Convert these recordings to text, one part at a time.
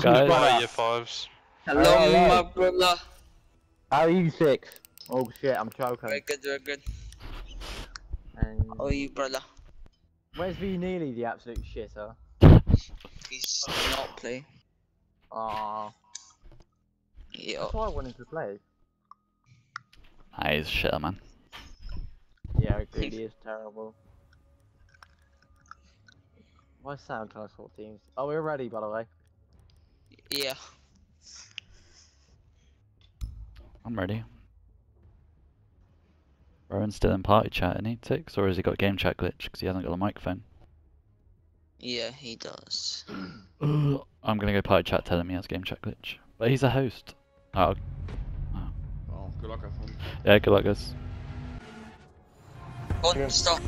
Guys. Hi, year fives. Hello, Hello. my brother. How are you six? Oh shit, I'm choking. Very good, very good. And How are you, brother? where's V Neely, the absolute shitter? He's not playing. Aw, Yeah. that's why I wanted to play. Nah, he's a shitter, man. Yeah, it really is terrible. Why sound class 14s? Oh, we're ready, by the way. Yeah. I'm ready. Rowan's still in party chat, isn't he, Tix? Or has he got game chat glitch because he hasn't got a microphone? Yeah, he does. I'm gonna go party chat tell him he has game chat glitch. But he's a host. Oh, Oh, oh good luck, everyone. yeah, good luck, guys. Oh, Yeah. stop.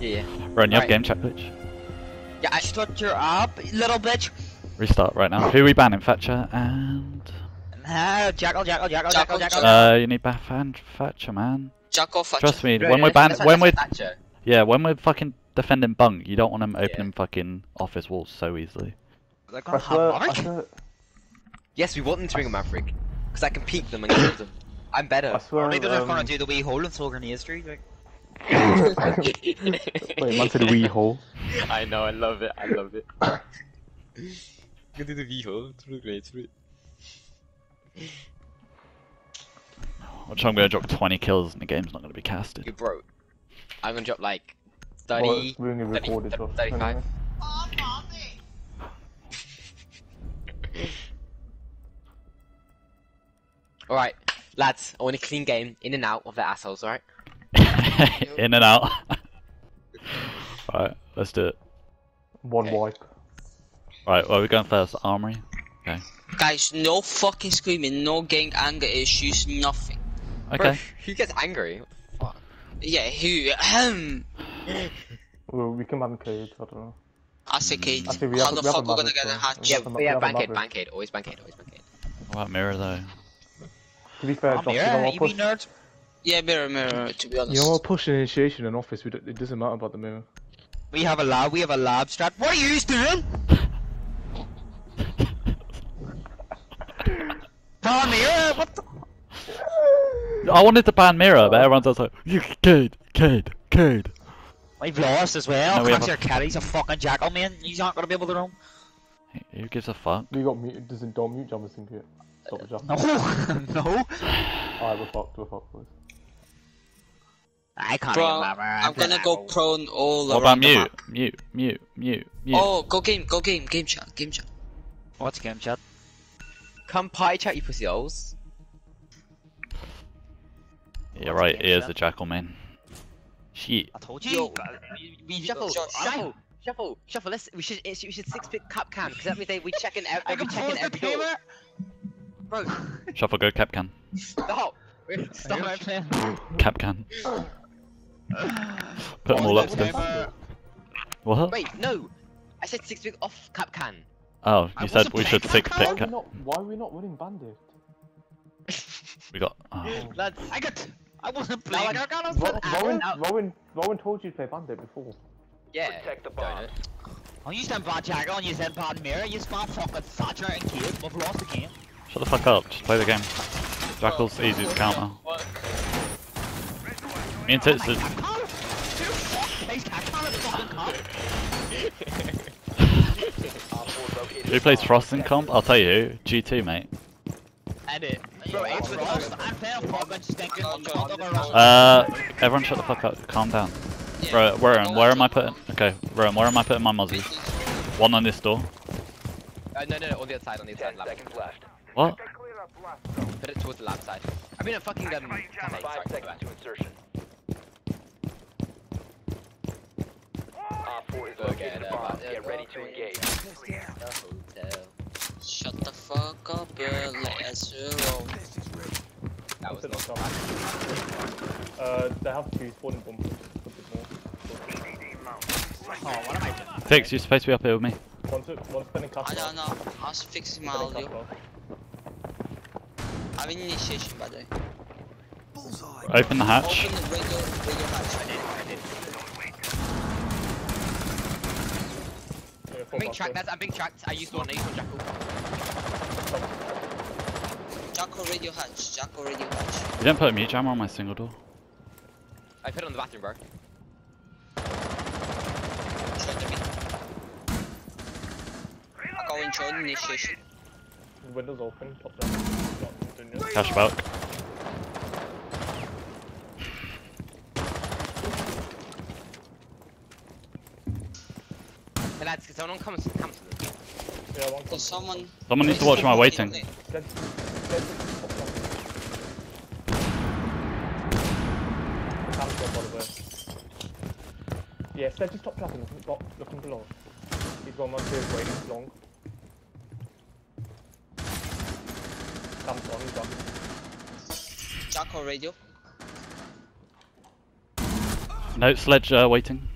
Yeah. Rowan, you have game chat glitch. Yeah, I shut you up, little bitch. Restart right now. Who are we banning? Thatcher and... Ah, jackal, jackal, jackal, Jackal, jackal, jackal. jackal. Uh, you need Bath and Thatcher, man. Jack off. Trust me, Right, when we're that's- ban- when we're Thatcher. yeah, when we're fucking defending bunk, you don't want them opening Yeah. fucking office walls so easily. They're gonna have I Maverick. swear, Yes, we want them to bring a Maverick. Because I can peek them and kill them. I'm I better. swear. Only they're um, gonna do the wee hole and throw grenades through. Like. Wait, man said a wee hole. I know, I love it, I love it. you can do the V-hole, through great, through it. Which I'm gonna drop 20 kills and the game's not gonna be casted. You bro. I'm gonna drop like Well, 30, it's being 30, recorded, Josh. 35. anyway. Alright, lads, I want a clean game, in and out of the assholes, alright? In and out. Alright, let's do it. One Okay. wipe. Right, well, we're going first. Armory. Okay. Guys, no fucking screaming, no gang anger issues, nothing. Bro, Okay. who gets angry? Yeah, who? Ahem. Well, we can ban Cage, I don't know. I say Cage. I think we How have- the we have fuck a we're gonna Maverick, get a hatch? We Yeah, have a- yeah, we have a bankade, bankade, always bankade, always bankade. What about Mirror though? To be fair, I'm Josh, you here, know you what? Push, nerd. Yeah, mirror, mirror, to be honest. you know what? Push an initiation in office. We don't, it doesn't matter about the mirror. We have a lab. We have a lab strat. What are you doing? Tom here. What the? I wanted to ban Mirror, but everyone's just like, you kid, kid, kid. We've lost as well. No, we have Cause a- your caddy's a fucking jackal, man. He's not gonna be able to roam. Who gives a fuck? We got muted. Doesn't don't mute Jammers think it. Stop the Jammers. No, no. Alright, we're fucked. We're fucked, boys. I can't Bro, remember. I'm gonna go prone all What around about the mute? map. Mute, mute, mute, mute. Oh, go game, go game, game chat, game chat. What's game chat? Come party chat, you pussy holes. yeah, right, here's the Jackal man. Shit. I told you. Yo. we, we, Shuffle, uh, Josh, shuffle, shuffle, shuffle. Let's. We should. We should six pick Kapkan because that means they we check in. ev- I We can check in every door. timer. Bro, Shuffle go Kapkan. stop. Stop Stop. playing. Kapkan. Put them all Pause the upstairs. What? Wait, no. I said six pick off Kapkan. Oh, I you said we should playing six Kapkan. Why pick. are we not? Why are we not winning Bandit? We got. Oh. Lads, I got. I wasn't playing. got- I got Ro- a Rowan, Rowan, Rowan told you to play Bandit before. yeah. Don't it? Oh, you stand bad jackal and you said bad mirror. You spam fucking Thatcher and Kaid. We've lost the game. Shut the fuck up. Just play the game. Jackal's easy to counter. Me and Tits Oh are- my God, Carl. Who plays Kapkan comp? Frost in comp? I'll tell you. G2, mate. Edit. Bro, it's lost. I'm playing fucking stinking on top of a Russian. Uh, everyone shut the fuck up. Calm down. Bro, where, No where am I putting? Okay, Rowan, where am I putting my mozzies? One on this door. Uh, no, no, no, on the other side, on the other side. Lab. What? Put it towards the lab side. I mean, a fucking cafe, sorry, my bad. Forget about it. Hotel. Shut the fuck up, uh, let us roll. That was What's it not. not Uh, they have two spawning bombs. A bit more. Oh, what am I doing? Fix, you're supposed to be up here with me. One's, one's spinning I castle. don't know, I was fixing my Spinning audio. I have an initiation by the way. Open the hatch. Open the radio, radio hatch. Yeah, I'm being tracked, I'm being tracked. I used one, I used one Jackal. Jackal radio hatch, Jackal radio hatch. You didn't put a mute jammer on my single door. I put it on the bathroom, bro. Going to initiation. Windows open, top down. Cash about. Lads, can someone come, come to this? Yeah, one There's someone. Someone needs to watch my waiting. Dead, dead, top down. Cam's got by the way. Yeah, Sledge is top trap and looking, bo- looking below. He's got one two waiting long. Cam's gone, he's gone. Jacko radio. No, sledge uh, waiting.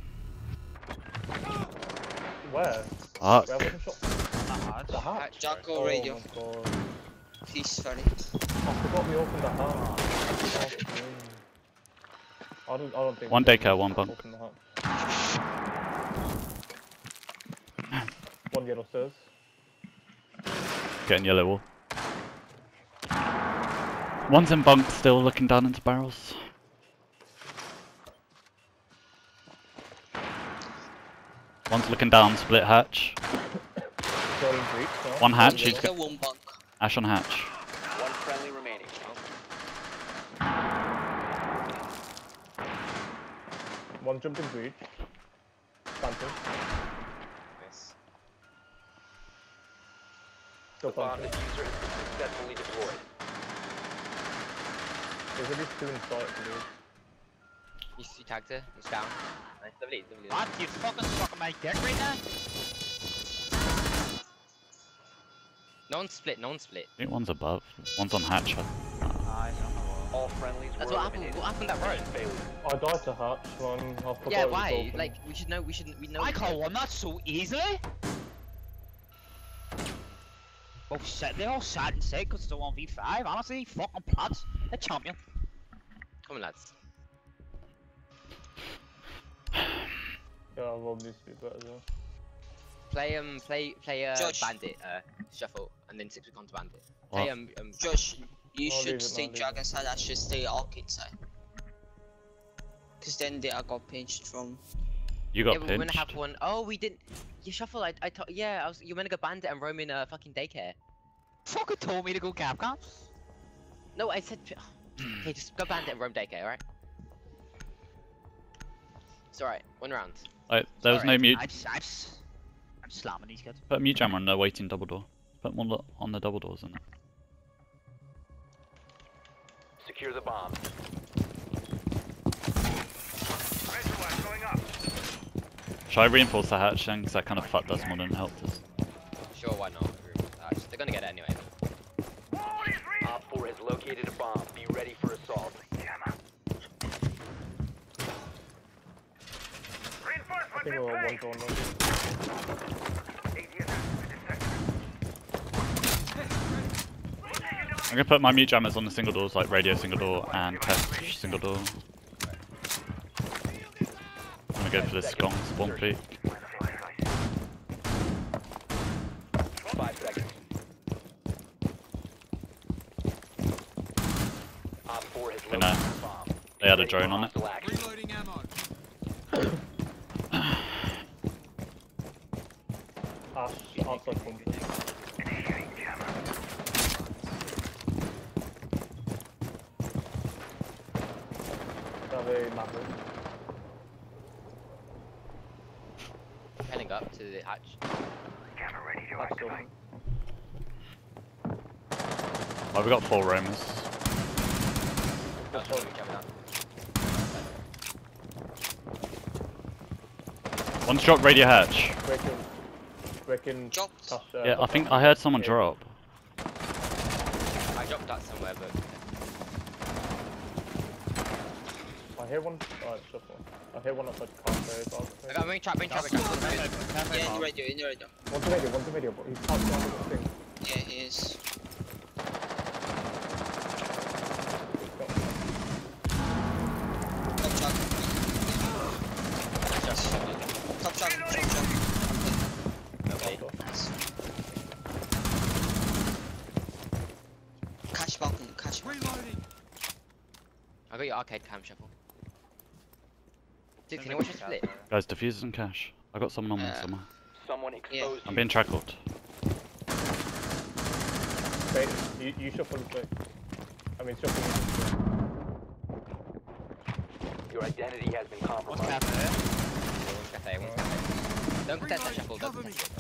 Where? Fuck. Where was the shot? The hatch? Jacko Oh radio. Peace, ferry. I forgot we opened the hatch. Oh, mm. I don't, I don't think One we daycare, one bunk. opened the hatch. One yellow stairs. Getting yellow wall. One's in bunk still looking down into barrels. One's looking down, split hatch. Going breach, no? One hatch, he's Another got one bunk. Ash on hatch. One friendly remaining. One jumped in breach. Phantom. Yes. Still Bomb phantom. diffuser has been successfully deployed. There's at least two inside, dude. You, you tagged her, it's down. Nice, lovely, lovely. What? You fucking sucking my dick right now? No one split, no one split. I think one's above. One's on hatch. Aye, he's on the wall. All friendlies That's were what happened, what happened that road? Failure. I died to hatch, man. I forgot Yeah, why? Like, we should know, we should, we know. I can't win that so easily. Oh shit, they're all sad and sick because it's a 1v5. Honestly, fucking plats. A champion. Come on, lads. Yeah, Rob needs to be better though. Play um, play play uh, Josh. bandit, uh, shuffle, and then six week onto bandit. Play What? um, um Josh, you I'll should stay I'll leave it. dragon side, I should stay arcade side. Cause then they I got pinched from. You yeah, got but we're gonna have one. Oh, we didn't. You shuffle. I, I thought. Yeah, I was. You were gonna go bandit and roam in a fucking daycare. Fucking told me to go Kapkan. No, I said. okay, just go bandit and roam daycare, alright? It's alright. One round. Like, there was no mute. I'm, I'm, s- I'm slamming these guys. Put a mute jammer on the waiting double door. Put one on the double doors in it. Secure the bomb. Should I reinforce the hatch then? Because that kind of fucked us more than it helped us. Sure, why not? Uh, they're gonna get it anyway. Op 4 has located a bomb. Be ready for assault. I think we're all one door now. I'm gonna put my mute jammers on the single doors, like radio single door and test single door. I'm gonna go for this gong spawn peak. Five seconds. Op 4 has I located know. a bomb. They had a drone on it. hostile action. Ash, outside pump. Have a maverick. Heading up to the hatch. Hatch open. Oh, we got four roamers. Oh, sorry, coming up. One's dropped radio hatch. Breaking. Breaking. Dropped. Tash, uh, Yeah, I think I heard someone Yeah. drop. I dropped that somewhere, but I hear one. Alright, shuffle. I hear one outside cafe. I got main trap, main trap, main trap. Yeah, in the radio, in the radio. One's a video, one's a video, but he's passed down the thing. Yeah, he is. Top dragon. Top dragon, top dragon. Okay. Nice. Cash balcony. Cash. I got your arcade cam shuffle. Dude, can you watch us split? Guys, diffusers and cash. I got someone on me Uh, somewhere. Someone exposed I'm being trackled. Wait, you, you shuffle the play. I mean, shuffle the play. Your identity has been What's compromised. happening? One's cafe. Don't contest that shuffle, don't contest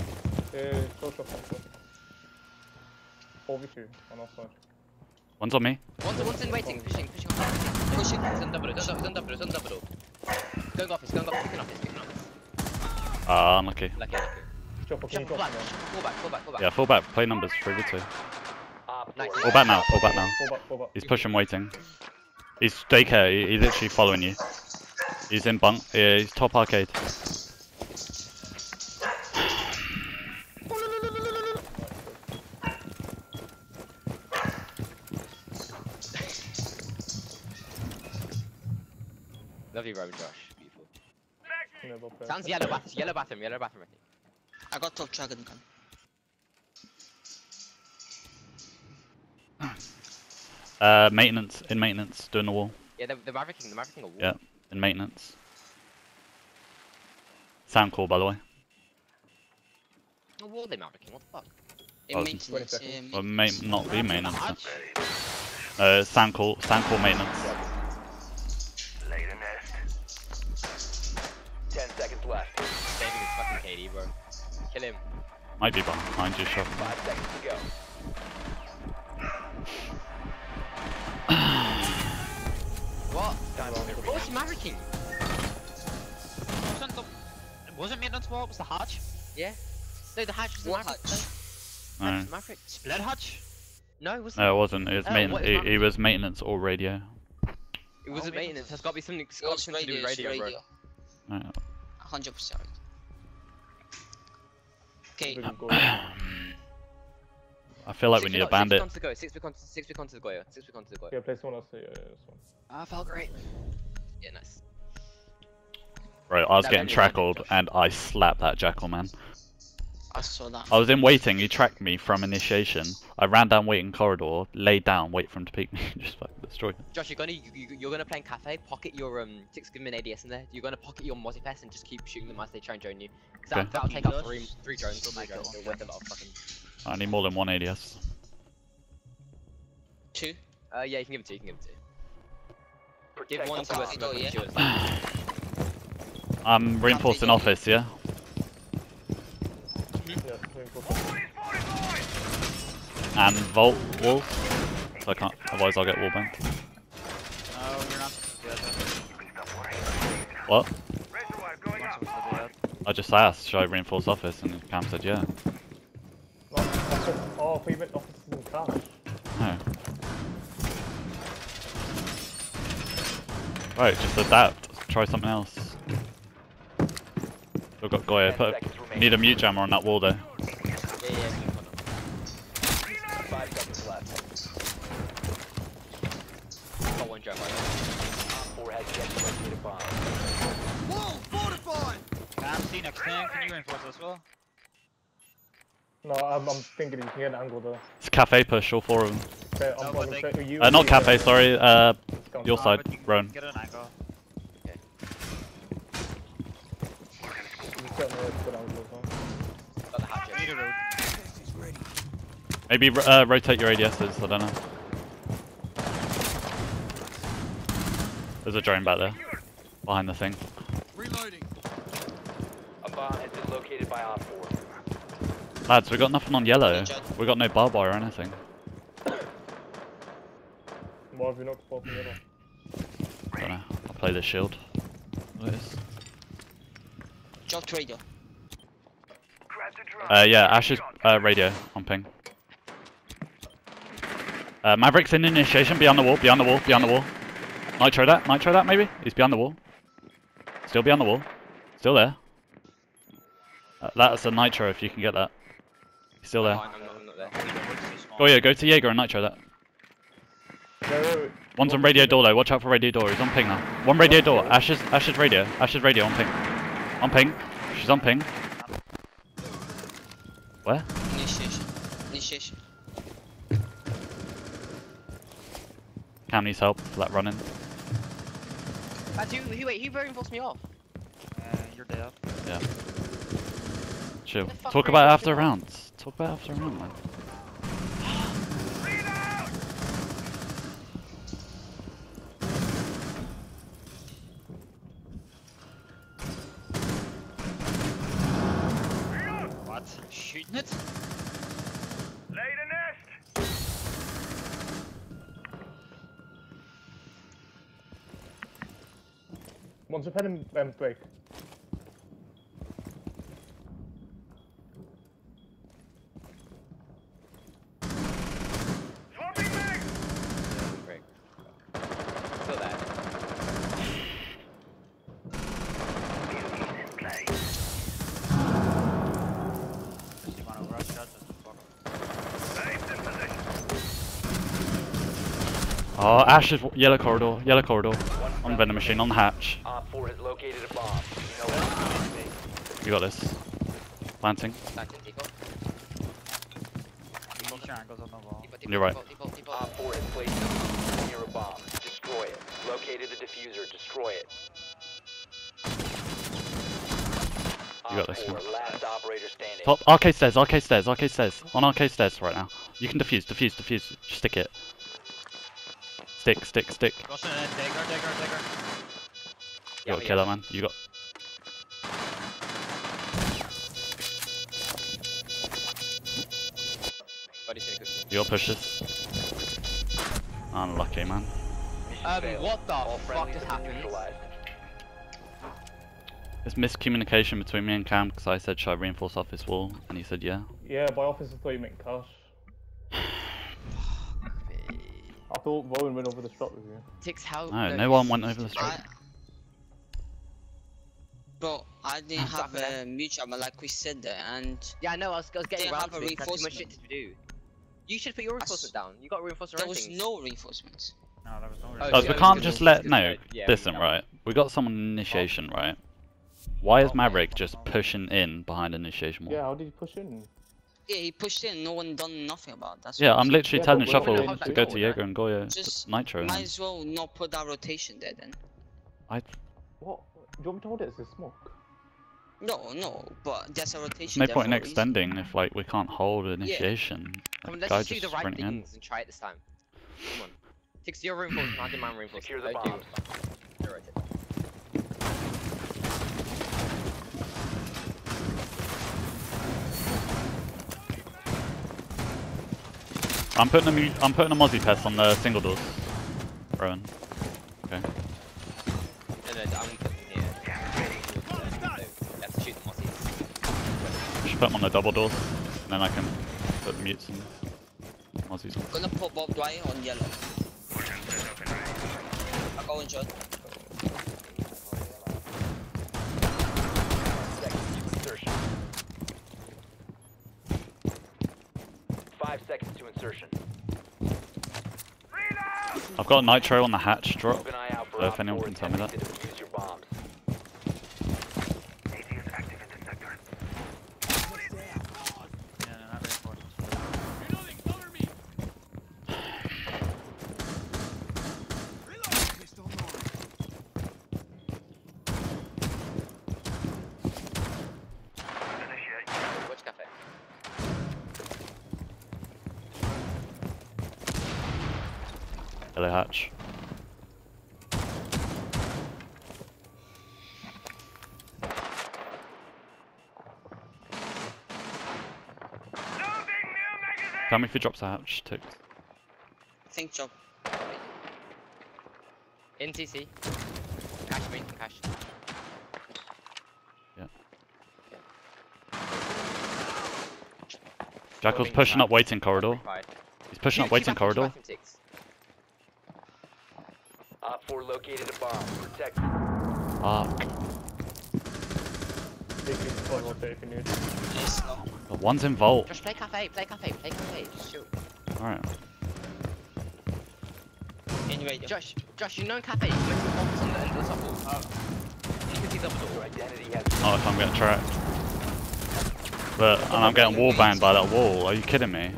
it. Uh, go shuffle, shuffle. 4v2 on our side. One's on me. One's, one's in waiting, pushing, pushing, pushing. Pushing. It's on double door, it's on double door, it's on double door. Going office, going office, picking office, picking office. Ah, unlucky. Lucky, lucky. Shuffle, can you Shuffle drop flat, me fall back, fall back, fall back. Yeah, full back. Play numbers. 3v2. Op Nice. four Fall back now. Fall back now. Fall back, fall back. He's pushing, waiting. He's daycare. He, he's literally following you. He's in bunk. Yeah, he's top arcade. Never yellow bathroom, yellow bathroom, yellow bathroom, I think. I got top dragon gun. Uh, maintenance. In maintenance. Doing the wall. Yeah, the, the Mavericking, the Mavericking are Yeah. In maintenance. Sound cool, by the way. No wall they Mavericking, what the fuck? In Oh, maintenance. seconds. Um, Or ma not be maintenance. Hutch? Uh, sound cool. Sound cool maintenance. Kill him. Might be behind you, shot. Five seconds to go. What? Time limit What was he Wasn't the... It wasn't maintenance wall, it was the hatch? Yeah. No, the hatch was the What Maverick. hatch? No, No, hatch was the Maverick. Split hatch? No, it wasn't. no, it wasn't. It was Oh, main. It, maintenance? it was maintenance or radio. It wasn't Oh, maintenance. It's got to be something, it's it got was something to do radio, with radio, radio. bro. 100%. Okay, I feel like we Six need a bandit. Six big to go. Six big on, six big onto the Goyo. Six big onto the Goyo. Yeah, play someone else. Yeah, yeah, this one. Ah, felt great. Yeah, nice. Right, I was That getting made trackled and I slapped that jackal man. I saw that. I was in waiting. He tracked me from initiation. I ran down waiting corridor, laid down, wait for him to peek me, just fucking destroyed him. Josh, you're gonna you, you- you're gonna play in cafe. Pocket your um six give me an ADS in there. You're gonna pocket your Mozifest and just keep shooting them as they try and drone you. 'Cause that, Okay. that'll take out three three drones. Oh Three my drones. God. It'll worth a lot of fucking. I need more than one ADS. Two. Uh, yeah, you can give it two. You can give it two. Protect Give one to us. Pocket bomb. door, yeah. I'm reinforcing go. office, yeah? Yeah, reinforce. And vault wall. So I can't, otherwise I'll get wall banked. No, you're not supposed to do that. What? You're not supposed to do that. I just asked, should I reinforce office? And Cam said, yeah. Office. Oh, oh thought you meant offices in cash. No. Right, just adapt. Try something else. Still got Goyo. Put, need a mute jammer on that wall though. Yeah, yeah. keep on. Five seconds left. Got one drone right Op four has yet to locate a bomb. Cam, see next thing. Can you reinforce this wall? No, I'm, I'm thinking you can get an angle there. It's cafe push, all four of them. Okay, I'm No, going but to you. Uh, not you, cafe, uh, sorry. Uh, go on. your side, but you. Get an angle. You certainly have a good angle as well. Got the hatchet. Need a road. Maybe uh, rotate your ADSs, I don't know. There's a drone back there. Behind the thing. A bomb has been located by Op four. Lads, we got nothing on yellow. Okay, Judd. We got no barbed wire or anything. Why have you not spot from the other? don't know. I'll play the shield. What is? Dropped radio. Uh, yeah, Ash's uh, radio on ping. Uh, Maverick's in initiation, beyond the wall, beyond the wall, beyond the wall. Nitro that, nitro that maybe? He's beyond the wall. Still beyond the wall. Still there. Uh, that's a nitro if you can get that. He's still there. Go yeah, go to Jaeger and nitro that. One's on radio door though, watch out for radio door, he's on ping now. One radio door, Ash's, Ash's radio, Ash's radio on ping. On ping, she's on ping. Where? Initiation. Initiation. Cam needs help for that running. That's who, who, wait, who reinforced me off? Uh, you're dead. Yeah. Chill. Talk about after talking about? rounds. Talk about it after round, man. What? Shooting it? One's a pen and um, break. Break. Still there. You wanna rush shot? Just fuck Oh, Ash is yellow corridor, yellow corridor. On vending machine, on the hatch. Op 4 has located a bomb. You know what to do. You got this. Planting. Back default. Angles on the wall. You're right. default, default, default. Op 4 has placed near a bomb. Destroy it. Located the diffuser. Destroy it. You got this one. last operator standing. Top, arcade stairs, arcade stairs, arcade stairs. On arcade stairs right now. You can defuse, defuse, defuse. Just stick it. Stick, stick, stick. Rush eh? it, dagger, dagger, dagger. You got we killer, got- man. You got. Body's gonna cook. Pushes. Unlucky, man. Mission Um, what the All fuck friendlies just have been happened? neutralized. There's miscommunication between me and Cam because I said, should I reinforce off this wall? And he said, yeah. Yeah, my officer thought you meant cash. I thought Rowan went over the shot with you. Tix, how? No, no one went over the straight. I, bro, I didn't have a mutual, like we said there, and Yeah, I know. I was, I was getting They around have to a it. 'cause too much shit to do. You should put your reinforcement down. You got reinforcement there was no reinforcements. No, there was no Oh, Guys, yeah, we it can't just let no. news. Yeah, Listen, can. right? We got someone initiation, right? Why is Oh, Maverick just pushing in behind initiation wall? Yeah, how did he push in? Yeah, he pushed in, no one done nothing about. it, That's Yeah, I'm literally Yeah, telling but Shuffle we're to that go goal, to right? Jaeger and Goyo Just Nitro. Might as well not put that rotation there then. I... What? Do you want me to hold it as a smoke? No, no, but there's a rotation. There's no point in for a extending if like we can't hold initiation. Come on, let's just do the right sprinting in. things and try it this time. Come on. Tix, your reinforcement. I do my reinforcement. Secure the Don't do- bombs. don't. I'm putting a mu- I'm putting a Mozzie pest on the single doors. Rowan. Okay. Put them on the double doors, and then I can put mutes and Mozzies on. Gonna put Bob Dwyer on yellow. I go and John. Seconds to insertion. Five seconds to insertion. I've got a nitro on the hatch drop. Keep an eye out for So if anyone can tell me attempting to defuse your bombs. Yeah, no, not reinforcements. Which cafe? Yellow hatch. Tell me if he drops a hatch, tick. Think job. In TC. Cash me, cash. Jackal's pushing up waiting corridor. He's pushing up Shoot- shoot waiting back him, shoot corridor. back him, Tix. Op 4 located a bomb. Protect it. Fuck. Take it for rotate if you need. Yes, no. The one's in vault. Just play cafe, play cafe, play cafe. Just shoot. Alright. Anyway, Josh, Josh, you know in cafe, you can focus on the end of the support. Oh. You can see double door. identity has Oh, if I'm getting tracked. But, and I'm getting wall banged by that wall. Are you kidding me?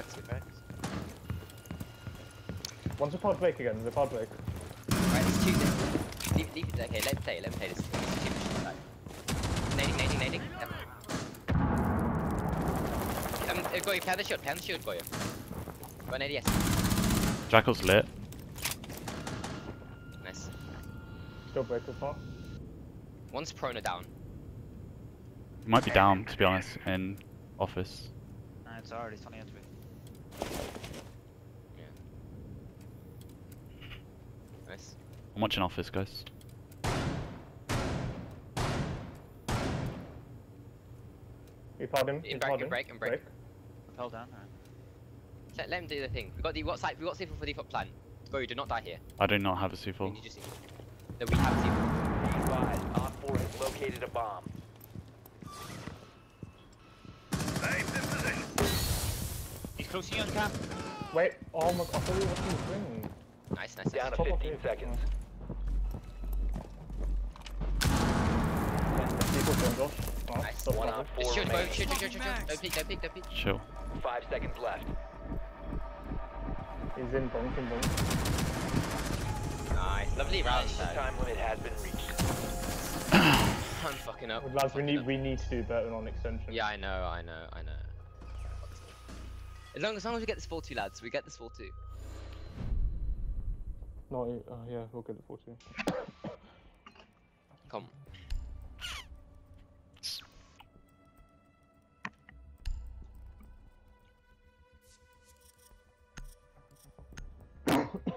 Back to back. One's a pod break again, there's a pod break. Right, it's two. Leave, leave it. Okay, let's play. let's play this. It's two missions back. Nading, nading, nading. Um, uh, go, you plan the shield. Plan the shield, go. you. Go ADS. Jackal's lit. Nice. Still break the pot. One's prone or down. He might be down, to be honest, in office. Nah, it's already 20 and 3. Nice. I'm watching office, guys. You pod him. In break, pod in break, in break. Held down. Alright. Let, let him do the thing. We've got the what side? We got C4 for default plan. Go, you do not die here. I do not have a We C4. need you C4. No, we have C4. Be advised, Op 4 has located a bomb. He's close to you on cap. Wait, oh my god, I thought we were watching the swing. Nice, nice, Down nice. to Top of 15 it. seconds. People going Oh, Nice. One that. on four shoot, go, shoot, shoot, shoot, shoot, shoot. Don't peek, don't peek, don't peek. Chill. Five seconds left. He's in bunk, in bunk. Nice. Lovely round, The time limit has been reached. I'm fucking up. Lads, we need up. we need to do better on extension. Yeah, I know, I know, I know. As long as, long as we get this 4-2, lads, we get this 4-2. No, uh, yeah, we'll get it for two. Come.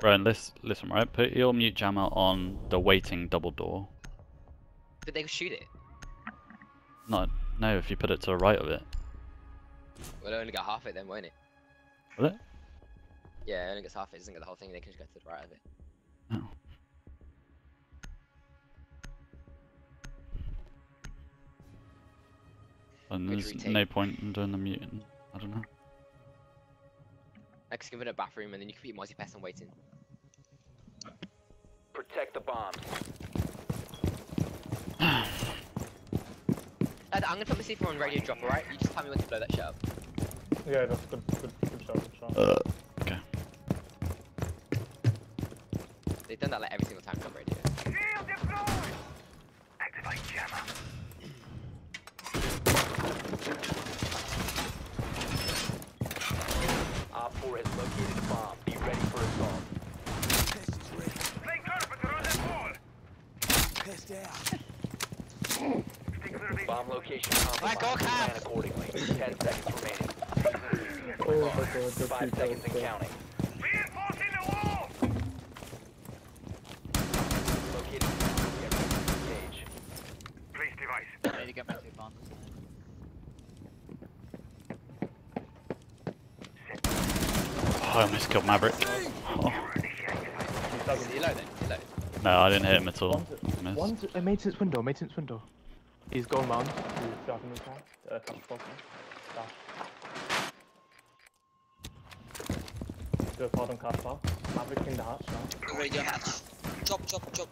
Brian, listen, listen, right? Put your mute jammer on the waiting double door. But they shoot it. No, no, if you put it to the right of it. We'll only got half it then, won't it? Will it? Yeah, it only gets half it, it doesn't get the whole thing, they can just go to the right of it. Oh. And Good there's no point in doing the muting. I don't know. I could give it a bathroom and then you can be multi-pass and waiting. Protect the bombs. Lad, I'm gonna put my C4 on radio drop, alright? You just tell me when to blow that shit up. Yeah, that's good, good, good shot, good shot. Uh, okay. They've done that like every single time drop radio. Op 4 has located a bomb. Be ready for assault. Bomb location Let go, compromised. Accordingly. 10 seconds remaining. Oh my god, that's Five too seconds and close. counting. Located. Get ready to engage. I need to get my tape on. Oh, I almost killed Maverick. Oh. Is he low then? Is he low? No, I didn't hit him at all. One's, Missed. one's uh, maintenance window, maintenance window. He's going round. He's driving the car. Uh, top spot. Dash. Do a pod on car spot. Maverick in the hatch now. Radio hatch. Drop, drop, drop.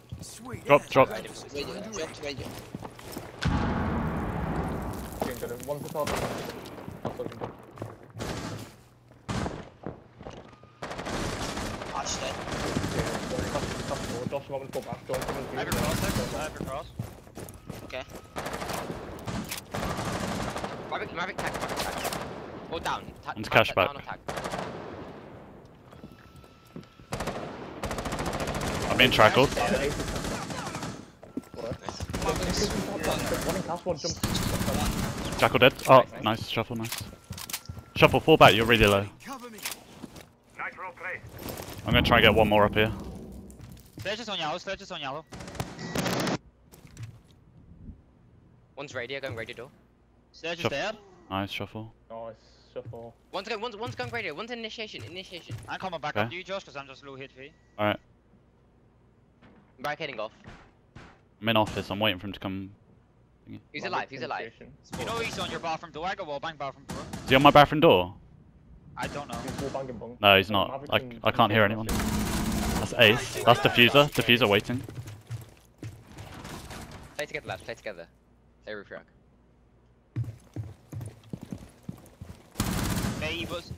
Drop, drop. Radio, drop to radio. Okay, good. One's the top. That's looking good. Hatch dead. Yeah, one top, top floor. Josh, you want me to go back? Don't come in. I have your cross there. I have your cross. Maverick, Maverick tag, Maverick tag. Or down. Ta- One's cash back. Down. I'm being trackled. In cast, one. Jackal dead. Oh, nice. Shuffle, nice. Shuffle, fall back. You're really low. I'm gonna try and get one more up here. Sledge is on yellow. Sledge is on yellow. One's radio, going radio door. Sledge is Shuff- dead. Nice shuffle. Nice. Shuffle. One's going, one's, one's going radio. One's initiation, initiation. I'm coming back Okay. up to you, Josh, because I'm just low HP. Alright. Barricading off. I'm in office. I'm waiting for him to come. He's alive, he's alive. You know he's on your bathroom door. I go wall bang bathroom door. Is he on my bathroom door? I don't know. He's wall banging bunk. No, he's not. I, I can't hear anyone. That's Ace. That's Diffuser. Diffuser waiting. Play together, lads, play together. Play roof rack. Was-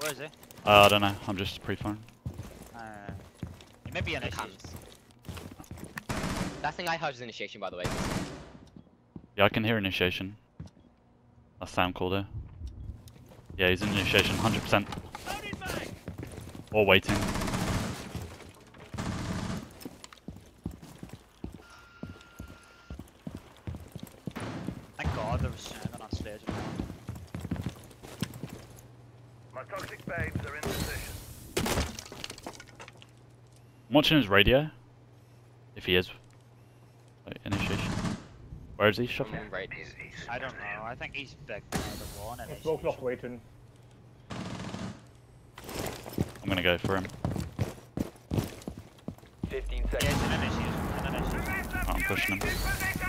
Where is he? Uh, I don't know. I'm just pre-firing. Uh, he may be an Here issue. comes. That thing I heard was initiation, by the way. Yeah, I can hear initiation. That's sound caller. Yeah, he's in initiation, 100%. Or waiting. Thank God there was sound on stage. My toxic babes are in position. I'm watching his radio. If he is. Wait, initiation. Where is he? Shuffle. From right. I don't know. I think he's back for the one. And It's both locked waiting. I'm gonna go for him. 15 Yeah, seconds it's an initiation. It's an initiation. Oh, I'm pushing him.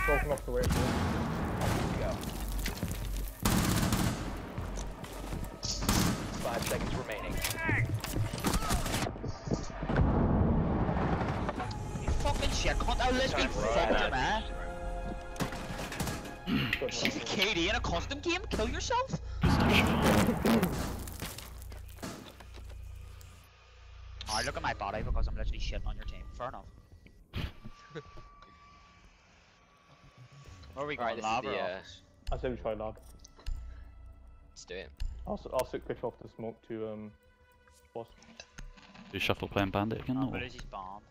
Both locked away. Seconds remaining. You fucking shit. Can't I literally fucked him, eh? She's a. KD in a custom game. Kill yourself. Alright, look at my body because I'm literally shitting on your team. Fair enough. Where are we going? Alright, this is lab the. Uh. I say we try lab. let's do it. I'll, s- I'll sit quick off the smoke to um. Boss. Do shuffle playing bandit again? Oh, Or Melusi's bomb.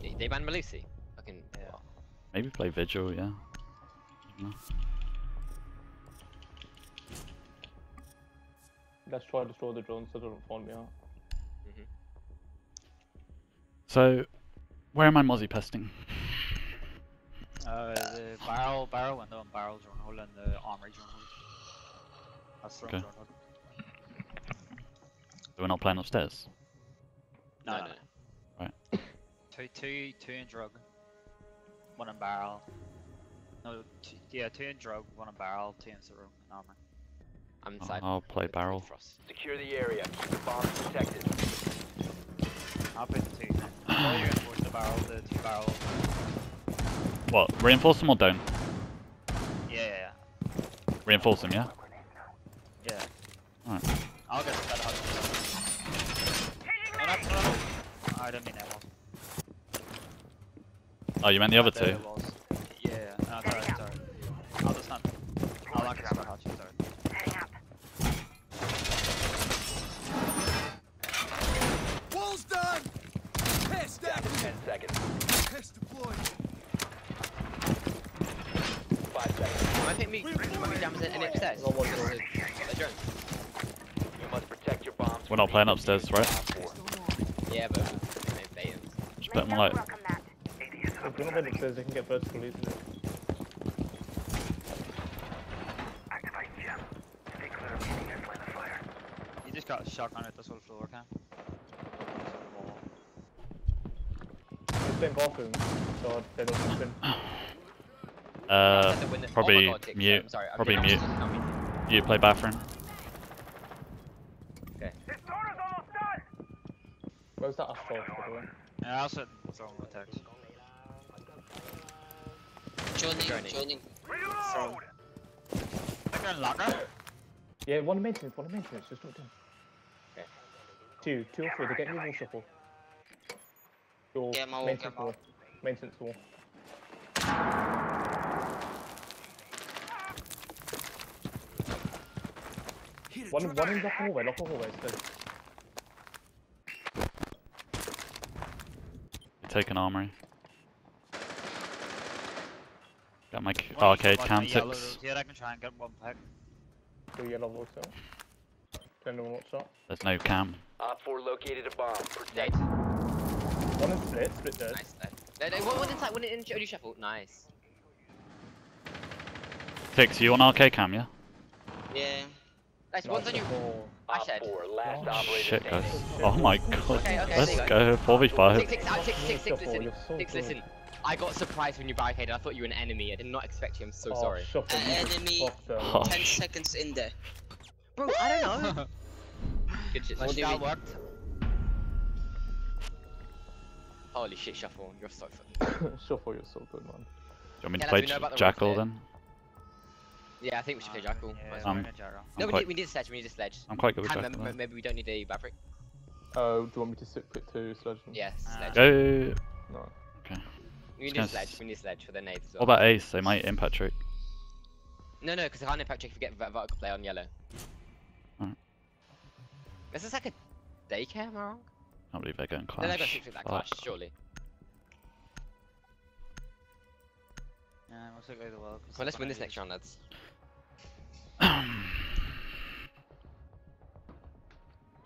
They- They banned Melusi. I can. Yeah. maybe play vigil? Yeah. No. Let's try to destroy the drones so they don't find me out. So, where am I Mozzie pesting? Uh, the barrel, barrel window and barrel drone hole and the armory drone hole. That's the Okay. drone. We're not playing upstairs. No, No, no, no. no. Two, two, two in drug. One in barrel. No, two, yeah, two in drug, one in barrel, two in the room, and armor. I'm inside. I'll play with barrel. Frost. Secure the area. Keep the bombs protected. I'll put the two. Oh, you reinforce the barrel, the two barrels. What? Reinforce them or don't? Yeah, yeah, Reinforce them, yeah? yeah. Yeah. Alright. I'll get that out. No, no, no, no. I didn't mean that one. Oh, you meant the other There two? it was. Yeah, yeah. No, it's alright, it's alright. I'll just not. I'll lock the spot out, it's alright. Wall's done! Piss Down to 10 seconds. Piss deployed! Five seconds. Am I think me? Am I jams any upstairs? Got one Just drone. to get the drones. You must protect your bombs. We're not playing upstairs, right? Op. Yeah, but they bait him. Just bet my light. If you're not going upstairs, they can get vertical easily. You just got a shotgun at this whole floor, Cam. The same bathroom, so they don't jump in. Uh, Set the oh probably God, Tick, mute. I'm sorry, I'm Probably mute. upstairs, I'm muted. You play bathroom. Where's that the way? Yeah, I'll sit throwing the text. Joining, Joining. joining. From. They're locker. Yeah, one maintenance, one maintenance, just look down. Okay. Two, two or three, they're getting your wall shuffle. Your Yeah, my wall, maintenance yeah, my wall. Maintenance wall. One, one in the hallway, lock the hallway, so Take an armory. Got my c- arcade like cam the yellow I can try and get one pick. two yellow walls out. Depending on what shot. There's no cam. Op 4 located a bomb. Protect Dead. One in split, split dead. Nice, dead. No, no, one, one inside, one in OD shuffle. Nice. Tix, you on arcade cam, yeah? Yeah. Nice, one's on you. Oh, I said. 4, last Oh, Shit, guys. Oh my god. Okay, okay, Let's there go. 4v5. Six, six, out, six, six, six, Shuffle, listen. Six, listen. I got surprised when you barricaded. I thought you were an enemy. I did not expect you. I'm so oh, sorry. Shuffle, Uh, enemy. Oh. 10 seconds in there. Bro, I don't know. Good shit. My What do you style mean? worked. Holy shit, shuffle. You're so fucking. Shuffle, you're so good, man. Do you want me to Yeah, play let me know about the Jackal then? Yeah, I think we should play Jackal. Yeah, Might as we're well. Um, no, I'm we quite- need, we need a sledge. We need a sledge. I'm quite good with Can, Jackal. maybe, maybe we don't need a Maverick. Oh, do you want me to sit put two sledge? Yes, Uh, sledge. Go. No. Okay. We need a sledge. We need a sledge for the nades as What about Ace? They might impact trick. No, no, because I can't impact check if you get ver- vertical play on yellow. Alright. This is like a daycare, am I wrong? I Can't believe they're going No, they're gonna clash. that Fuck. clash, surely. Yeah, we'll take the well. 'cause Well, let's win this next lose. round, lads.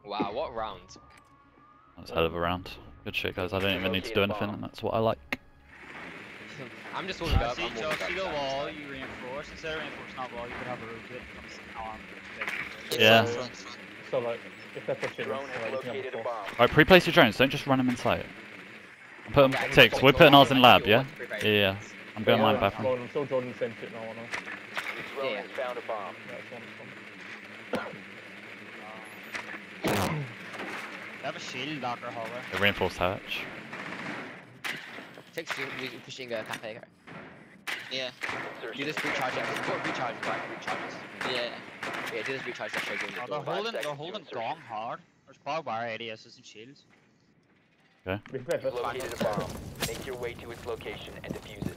Wow, what round? That's hell of a round. Good shit, guys. I don't even need to do anything, and that's what I like. I'm just warming Uh, up. see, I'm so warming up. see the wall you reinforce. Instead of reinforcing that wall, you could have a rotate from s- arm. Yeah. So like, if they're pushing, Drone has you can have located a a bomb. Alright, pre-place your drones. Don't just run them in sight. I'm putting Yeah, ticks. We're putting ours in lab, go yeah? Yeah, yeah. I'm going Yeah, mine I'm bathroom. I'm still Jordan same shit now, aren't I? Your drone Yeah. has found a bomb. Yeah, it's one, it's one. They have a shield, Doctor Holler. The reinforced hatch. Takes you pushing uh, a cafe. Yeah, Do this recharge. Yeah, we've got recharge, right? Recharges. yeah. Yeah, do this recharge. That shows the Oh, they're door. Holding, they're holding insertion. gong hard. There's barbed wire, ADSs, and shields. Okay. You've located a bomb. Make your way to its location and defuse it.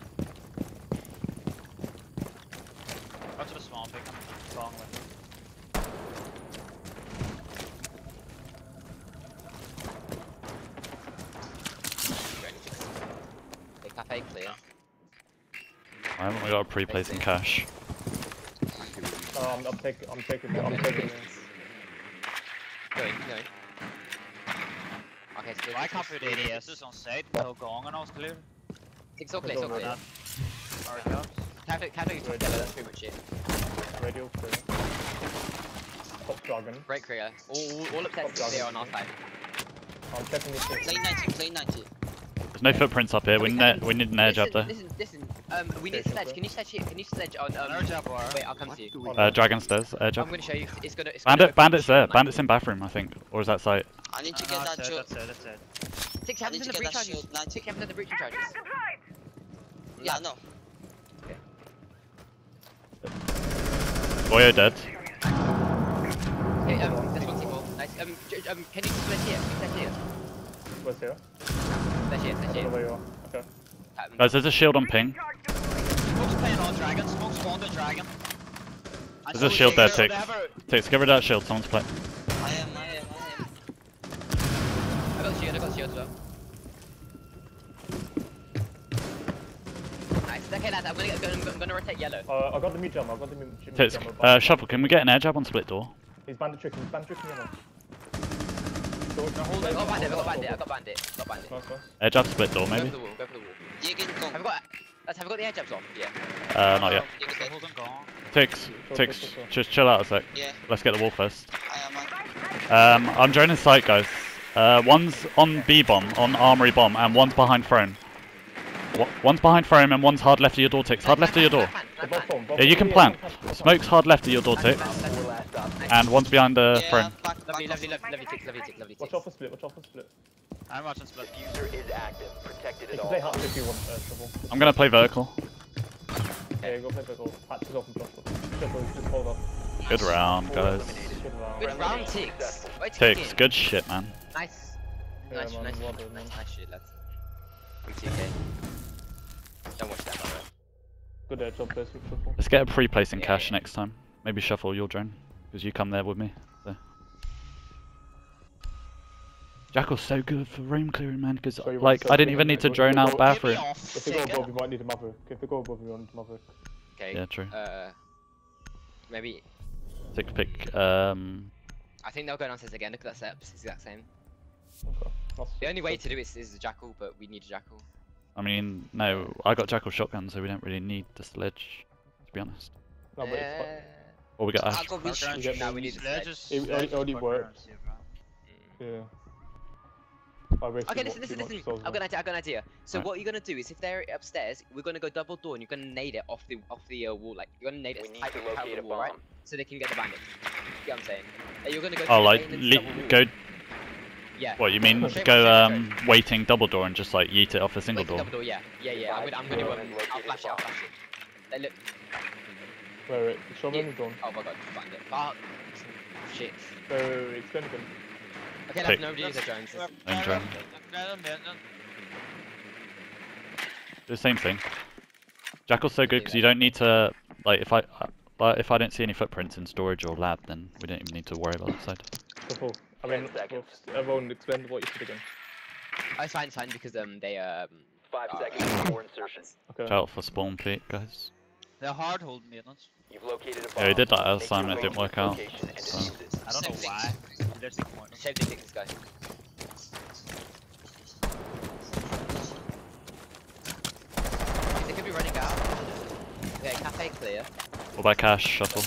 That's a small pick. Gong with. The cafe clear. I haven't we got a pre-place in cash. Um, I'm taking, I'm taking, I'm taking. Going, going. Okay, so I can't put ADSs on site until gong and all's clear. It's all clear, it's all clear. Alright, jobs. Cafe, cafe is together, that's pretty much it. Radio clear. Top dragon. Break clear. All, all, all upsets clear on our side. I'm checking this thing. Play 90, play 90. There's no footprints up here. We need, we need an air jab there. listen, listen. Um, we need Okay, sledge. Can you sledge here? Can you sledge on? Um, Air jab wire. wait, I'll come to you. Uh, dragon stairs, air I'm gonna show you. It's gonna. It's gonna Bandit, bandit's there. Bandit's in bathroom, I think. Or is that site? I need to Ah, get that that's shield. that's it, that's it. Six I in to the get breach that charges. shield 90. Six happens in the breach charges. Yeah, I know. Goyo dead. Okay, um, this one's equal. Nice. Um, j- um, can you sledge here? Sledge here. Where's here? Sledge here. I Sledge don't know here. where you are. Okay. Guys, there's a shield on ping. Smoke's playing on dragon. Smoke's spawned on dragon. There's a shield there, they Tix. have a- Tix, get rid of that shield. Someone's play. I am, I am, I am. I got the shield. I got the shield as well. Nice. Okay, lads. I'm gonna, get, I'm, I'm gonna rotate yellow. Uh, I got the mid jump. I got the mid mid Tix, jump. uh, Shuffle, can we get an air jab on split door? He's bandit tricking. He's bandit tricking. Yellow. I got bandit. I got bandit. I got bandit. I got bandit. Nice, nice. Air jab split door, Go maybe? for the wall. Go for the wall. Jäger Have go. we got? Have we got the air jabs on? Yeah. Uh, not yet. Jäger They're dead. holding gong. Tix, Tix, just chill out a sec. Yeah, Let's get the wall first. I am, I Um, I'm droning site, guys. Uh, one's on B bomb, on armory bomb, and one's behind throne. Wha- One's behind throne and one's hard left of your door, Tix. Hard left of your door. The both bomb, both Yeah, you can plant. Smoke's hard left of your door, Tix. Four last stop. And one's behind the Yeah, throne. back, back Lovely, lovely, lovely, lovely ticks, lovely ticks, lovely Watch ticks. out for split. Watch out for split. I'm watching split. User is active. Protected You at can all. play if you want. Uh, trouble. I'm gonna play vertical. Yeah, go play vertical. Hatch is open. Just, just, just hold on. Good round, guys. Good round. Good round ticks. Successful. Wait, Tix, good shit, man. Nice. Yeah, Nice, man, nice, well nice, done, man. nice, nice shit, lads. Big TK. Don't watch that, by the way. Good air job, basic triple. Let's get a pre-place in Yeah, cash yeah. next time. Maybe shuffle your drone, because you come there with me. So. Jackal's so good for room clearing, man, because So like I didn't even need to drone out bathroom. If they go above, you might need a maverick. If they go above, you want a maverick. Okay. Yeah, true. Uh, maybe. Six pick. Um, I think they'll go downstairs again. Look at that setup. It's the exact same. Okay. That's The only way to do it is, is the jackal, but we need a jackal. I mean, no, I got Jackal shotgun, so we don't really need the sledge, to be honest. No, but it's Uh, like, Or we got I Ash. got wish. Get now we need the sledge. Sledges. It- it only works. around, yeah. I wasted Okay, what- listen, listen, too much listen. souls I've got an idea. I've got an idea. So Right. what you're gonna do is, if they're upstairs, we're gonna go double door, and you're gonna nade it off the off the uh, wall. Like you're gonna nade it We as need to locate the a wall, right? So they can get the bandit. You get what I'm saying? Uh, you're gonna go. Oh, like main and le- double wall. go. Yeah. What you mean? Straight Go one, um waiting double door and just like yeet it off a single Wait, door. double door. Yeah, yeah, yeah. I'm gonna, I'm gonna, I'll flash it. I'll flash it. They look. Wait, wait, show me Yeah. on the drone. Oh my god, find it. Oh, shit. Wait, wait, wait, explain again. Okay, Take- that's nobody uses drones. Own drone. Do the same thing. Jackal's so good because you don't need to like if I uh, but if I don't see any footprints in storage or lab, then we don't even need to worry about that side. Shuffle. I mean, Ten seconds. well, everyone explain what you said again. Oh, it's fine, it's fine because um they um. Five uh, seconds before insertion. Okay. Watch out for spawn peak, guys. They're hard hold maintenance. You've located a bomb. Yeah, we did that last Make time your and it didn't work out. so. I don't know why. There's no pointless. Save the kick this guy. They could be running out. Okay, cafe clear. What about cash shuffle?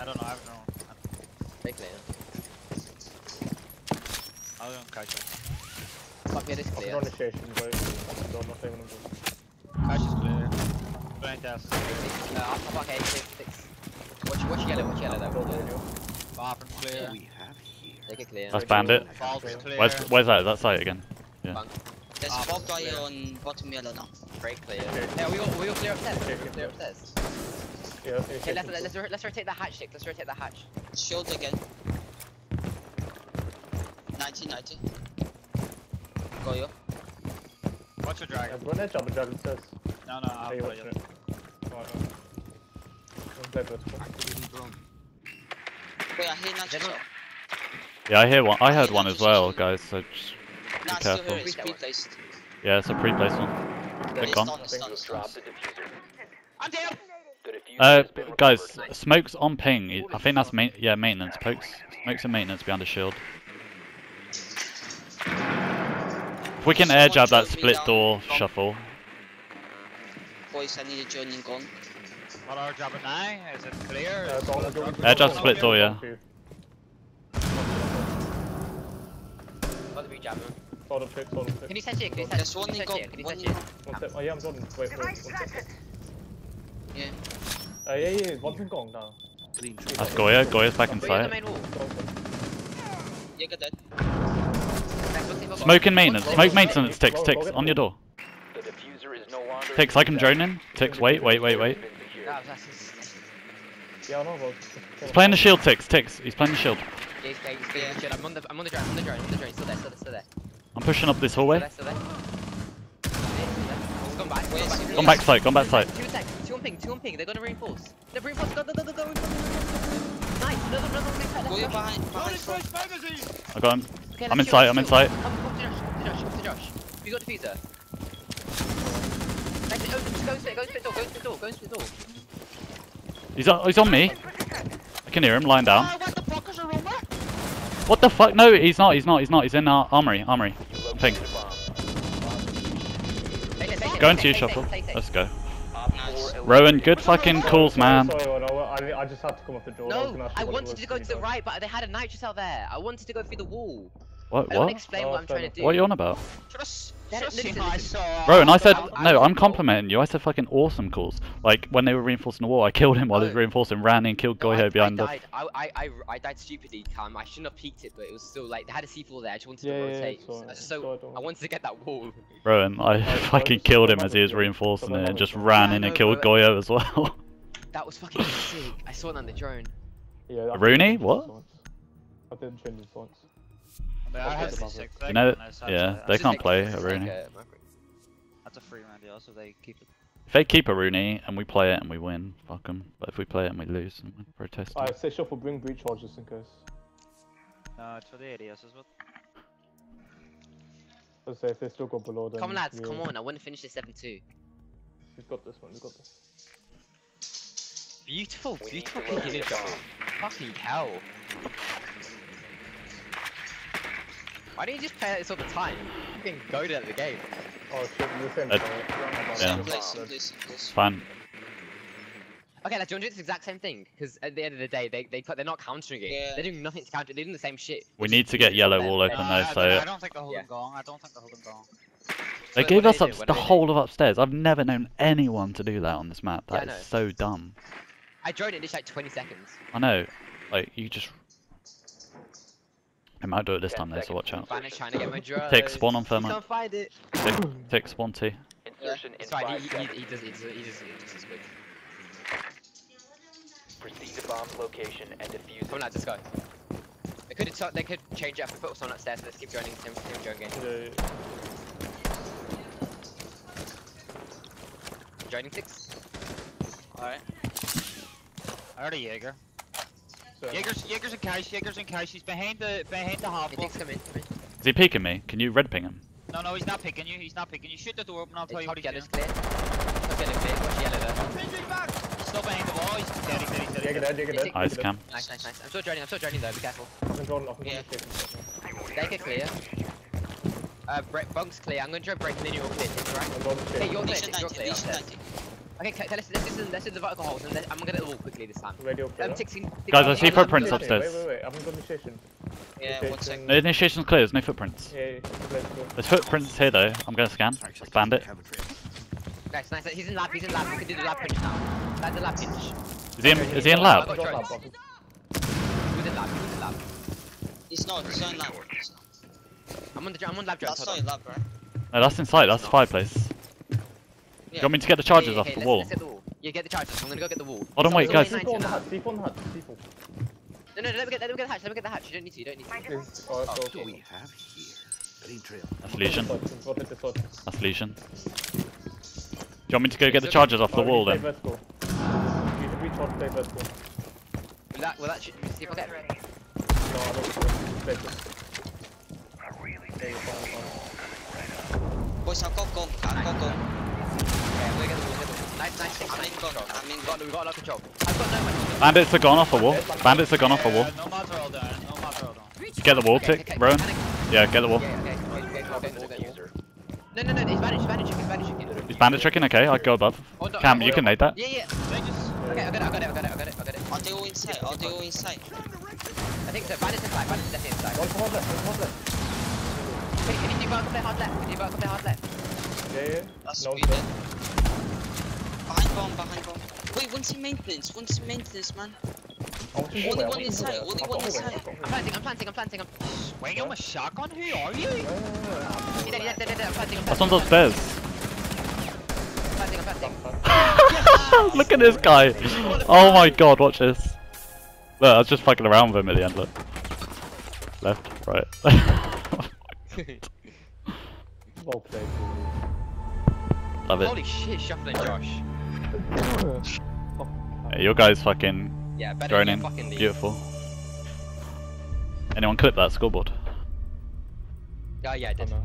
I don't know. I have no. They clear. I don't catch it. Fuck it, it's I'm clear. on initiation, but I'm not saying anything. Catch is clear. Blind test. Uh, I'll come back 8 6 6. Watch, watch yellow, watch yellow Don't though. radio. Bathroom clear. Take it clear. That's bandit. Where's where's that? Is that site again? There's Ah, four guy clear. on bottom yellow now. Break clear. Okay. Yeah, we all, we all clear upstairs. Okay, We all clear upstairs. Yeah, Okay, let's, initiation. let's, let's rotate that hatch, Dick. Let's rotate that hatch. Shield again. 90, 90. Goyo. Watch the Yeah, dragon. run edge up and down upstairs. No, no, I'll you play it. it? Alright, alright. Don't play vertical. Wait, I hear 90 shot. Yeah, I hear one. I heard one as well, guys. So just be still careful. it's pre-placed. yeah, it's a pre-placed one. It's Click on. done, it's done, You it's have done. dropped the diffuser. I'm down! Uh, guys, smokes on ping. I think that's ma yeah maintenance. Pokes, smokes and maintenance behind the shield. If we can air jab that split door shuffle. Boys, I need a joining gun. What are job at nine? Is it clear? Uh, Is go on, it go on, drug? go Edge on, up go split on, door, go yeah. on, go Got the be jamming. on. Sword up, trick, sword up, trick. Can you touch it? Can you touch There's it? one Can you in touch gun. it? Can you One touch in it? One step. Oh yeah, I'm done. Wait, wait, one step. Yeah. Uh, yeah, yeah, one's in gong now. That's Goyo. Goyo's back in Put it on the sight. main wall. Jaeger dead. Next, look, look, Smoke and maintenance. Smoke maintenance. Ticks, Roll, ticks on your door. The diffuser is no longer. Ticks, I can drone in. Ticks, wait, wait, wait, wait. Has been secured. look. Nah, that's just- Yeah, I know, bro. He's playing the shield. Ticks, ticks. He's playing the shield. Yeah, he's playing, he's playing shit. I'm on the, I'm on the drone, I'm on the drone, I'm on the drone. Still there, still there, still there. I'm pushing up this Still hallway. there, still there. Gone back, he's Wait, gone back. Gone back site. Gone back site. Two attack, two on ping, two on ping. They're gonna reinforce. They're reinforced. Go, go, go, go, go. Nice. Another, another one. Goyo Let's go. behind, behind. I got him. Okay, I'm let's in sight, I'm in sight. Come, come to Josh, come to Josh, come to Josh. You got diffuser. Next, oh, go split, go split door, go split door, go split door. He's on, he's on me. I can hear him lying down. Oh, what the fuck is? What the fuck? No, he's not. He's not. He's not. He's in our armory. Armory. You Ping. located. Take it, take it, Go into it, you, shuffle. Let's go. Op Nice. four eliminated. Rowan, good fucking calls, man. Sorry, sorry, no, I, I just had to come off the door. I was No, gonna I you what it wanted to go to the right, but they had a nitrous out there. I wanted to go through the wall. What? I don't What? explain Oh, what I'm trying to do. What are you on about? Bro, They had- just listen, see I listen. saw. Rowan, I said I- I no. I'm complimenting you. I said fucking awesome calls. Like when they were reinforcing the wall, I killed him while he was No. reinforcing, ran in, and killed No, I- Goyo behind I the. died. I, I, I, I died stupidly, Cam. I shouldn't have peeked it, but it was still like they had a C4 there. I just wanted Yeah, to yeah, yeah, rotate. it's alright, I- it's so I wanted to get that wall. Bro, and I fucking killed him as he was reinforcing it and just ran Yeah, in and know, killed but- Goyo as well. That was fucking sick. I saw it on the drone. Yeah, Rooney? What? I didn't change the sights. You know, That's yeah, that's they can't play a Rooney. Like a Maverick. That's a free round deal, so they keep it. If they keep a Rooney and we play it and we win, fuck them. But if we play it and we lose, then we protest. I say shuffle, bring breach charge just in case. No, it's for the ADS as well. Let's say if they still go below, then. Come on, lads, we- come on. I want to finish this 7-2. We've got this one. We've got this. Beautiful, beautiful to locate picking a shot. bomb. Fucking hell. Why don't you just play this all the time? You can go to the game. Oh shit, you're saying. Uh, Same Yeah. place, same place, same place. Fine. Okay, let's do the exact same thing. Because at the end of the day, they, they, they're not countering it. Yeah. They're doing nothing to counter it. They're doing the same shit. We need to get yellow wall open Uh, though, I, so- I don't think they're holding Yeah. gong. I don't think they're holding gong. They So gave us up the do they do? whole of upstairs. I've never known anyone to do that on this map. Yeah, I That is so dumb. I joined it in just like 20 seconds. I know. Like you just. I might do it this Ten time though, so watch out. Vanish trying to get my drone. Tick, spawn on You thermite. can't find it. Tick, tick, spawn T. Insertion in It's fine. five He, he, seconds. he does it. He does it. He does it. He does it. the location and defuse Come on, it. lads, let's. They could have they could change it up and put someone upstairs. Let's keep joining Tim. Tim join game. Yeah, yeah. Joining six. Alright. I heard a Jaeger. So, Jaeger's Jaeger's in cash. Jaeger's in cash. He's behind the behind the half Hey, wall. Dix, come in, come in. Is he peeking me? Can you red ping him? No, no, he's not picking you. He's not picking you. Shoot the door open. I'll tell Hey, you top what he's yellow's doing. clear. Top yellow clear. Watch yellow there. He's still behind the wall. He's dead. He's dead. He's dead. Jaeger He's dead. dead, Jaeger dead. Ice cam. Nice, nice, nice. I'm still joining. I'm still joining though. Be careful. I can go on, I can go Yeah. on the. Take it clear. Uh, Bre- Bunk's clear. I'm gonna try break and then you're clear. Tim, alright? I'm going on the Hey, you're clear. You're clear. Nation upstairs. 90. Okay, okay, let's let's listen. Let's do the vertical holes and I'm gonna get wall quickly this time. Radio clear. Um, Tixing. Guys, I see Tixing- footprints Wait, upstairs. Wait, wait, wait. I haven't gone to the station. Yeah, Okay, one sec. then- The initiation's clear, there's no footprints. Yeah, yeah, let's. There's footprints here though. I'm gonna scan. It's bandit. Nice, nice. He's in lab. He's in lab. We can do the lab pinch now. Like the lab pinch. Is he in, is he in lab? Got Go drones. lab, Bobby. Within lab. He's not, he's not in lab. I'm on the. I'm on lab drones. That's not in lab, right? No, that's inside, that's the fireplace. Do Yeah. you want me to get the charges Yeah, off okay, the let's- wall? Let's get the wall. Yeah, get the charges. I'm gonna go get the wall. Hold on, So wait, guys. C4 on the 19 hut, C4 on the hut, C4. No, no, let me get, let me get the hatch. Let me get the hatch. You don't need to. You don't need to. Yes. Oh, let's go. That's Legion. Go hit the sword. That's Legion. Do you want me to go get the charges off the wall then? stay vertical. You should reach out, stay vertical. Will that, will that, should, see if I get No, I don't stay vertical. There you go, fine, Boys, I've got gun. I've got gun. Okay, I'm gonna wall. Get. Nice, nice. Six, I'm in gun. I'm in gun. we've got a lot of control. I've got no money. Bandits are gone off a wall. Bandits are gone off a wall. Uh, no are all down. No are all down. Get the wall Okay, tick, okay, Rowan. Yeah, get the wall. Yeah, okay. Okay, okay, okay, okay. No, no, no. He's bandage. Bandage chicken. Bandage chicken. Is bandit tricking? Okay, I'll go above. Hold on, Cam, hold you can nade that. Yeah, yeah. Just Okay, I got it. I got it. I got it. I got it. I got it. They all inside? They all inside? I think so. Bandage inside. Bandage is definitely inside. One hard left, one hard left. Can, you vertical play hard left? Can you vertical play hard left? Yeah, yeah. That's No, sweet no. then. Behind bomb, behind bomb. Wait, one's in maintenance, one's in maintenance, man. I want you Only away, one inside, only I've one inside. I've got I'm planting. I'm planting. I'm planting. I'm. swinging with shotgun. Who are you? Yeah, yeah, yeah. Yeah, yeah, yeah, yeah, yeah, I'm planting. I'm That's planting. one's I'm upstairs. planting. I'm planting. Look at this guy. Oh my god, watch this. Look, I was just fucking around with him at the end, look. Left, right. Well played. Love it. Holy shit, shuffling Josh. Yeah, your guy's fucking Yeah, better in. fucking. Beautiful. Anyone clip that scoreboard? Oh yeah, I Oh, did. no.